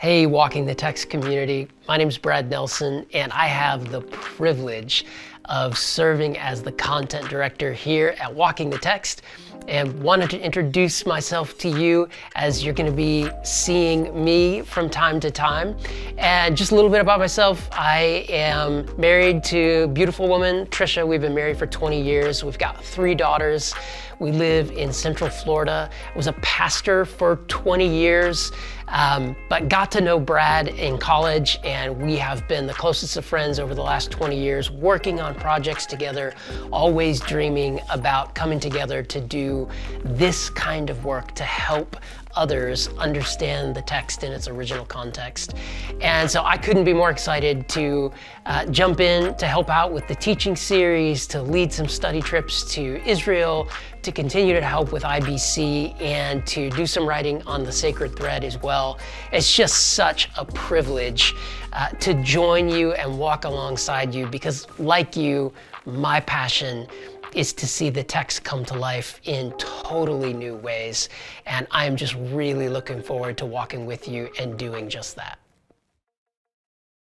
Hey, Walking the Text community. My name is Brad Nelson, and I have the privilege of serving as the content director here at Walking the Text and wanted to introduce myself to you as you're going to be seeing me from time to time. And just a little bit about myself. I am married to a beautiful woman, Trisha. We've been married for 20 years. We've got three daughters. We live in Central Florida. I was a pastor for 20 years, um, but got to know Brad in college, and we have been the closest of friends over the last 20 years, working on projects together, always dreaming about coming together to do this kind of work to help others understand the text in its original context. And so I couldn't be more excited to uh, jump in to help out with the teaching series, to lead some study trips to Israel, to continue to help with IBC, and to do some writing on the sacred thread as well. It's just such a privilege uh, to join you and walk alongside you because, like you, my passion is to see the text come to life in totally new ways. And I'm just really looking forward to walking with you and doing just that.